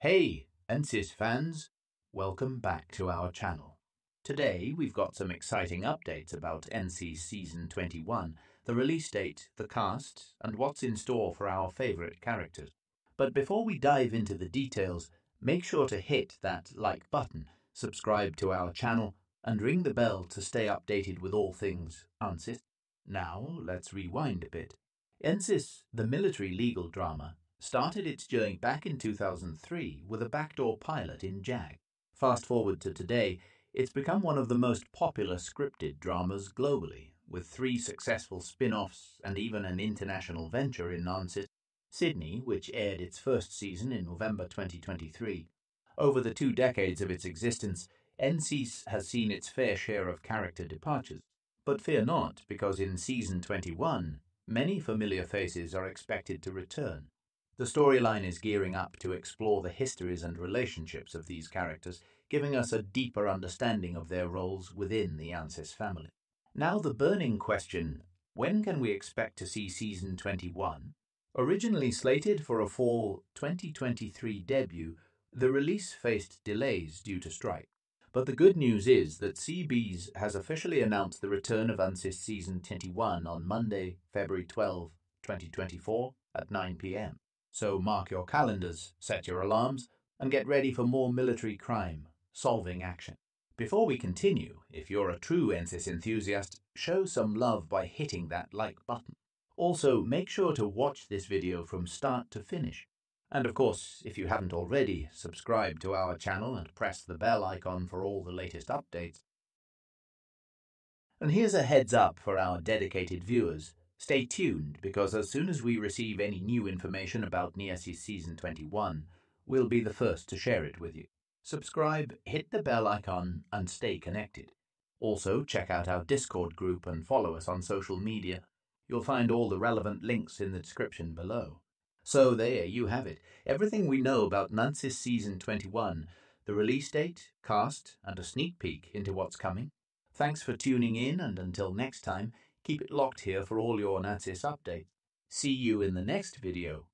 Hey, NCIS fans! Welcome back to our channel. Today we've got some exciting updates about NCIS Season 21, the release date, the cast, and what's in store for our favourite characters. But before we dive into the details, make sure to hit that like button, subscribe to our channel, and ring the bell to stay updated with all things NCIS. Now let's rewind a bit. NCIS, the military legal drama, started its journey back in 2003 with a backdoor pilot in JAG. Fast forward to today, it's become one of the most popular scripted dramas globally, with three successful spin offs and even an international venture in NCIS, Sydney, which aired its first season in November 2023. Over the two decades of its existence, NCIS has seen its fair share of character departures. But fear not, because in season 21, many familiar faces are expected to return. The storyline is gearing up to explore the histories and relationships of these characters, giving us a deeper understanding of their roles within the NCIS family. Now, the burning question when can we expect to see season 21? Originally slated for a fall 2023 debut, the release faced delays due to strike. But the good news is that CBS has officially announced the return of NCIS Season 21 on Monday, February 12, 2024 at 9 pm. So mark your calendars, set your alarms, and get ready for more military crime, solving action. Before we continue, if you're a true NCIS enthusiast, show some love by hitting that like button. Also, make sure to watch this video from start to finish. And of course, if you haven't already, subscribe to our channel and press the bell icon for all the latest updates. And here's a heads up for our dedicated viewers. Stay tuned because as soon as we receive any new information about NCIS Season 21, we'll be the first to share it with you. Subscribe, hit the bell icon, and stay connected. Also, check out our Discord group and follow us on social media. You'll find all the relevant links in the description below. So there you have it. Everything we know about NCIS Season 21, the release date, cast, and a sneak peek into what's coming. Thanks for tuning in, and until next time, Keep it locked here for all your NCIS updates. See you in the next video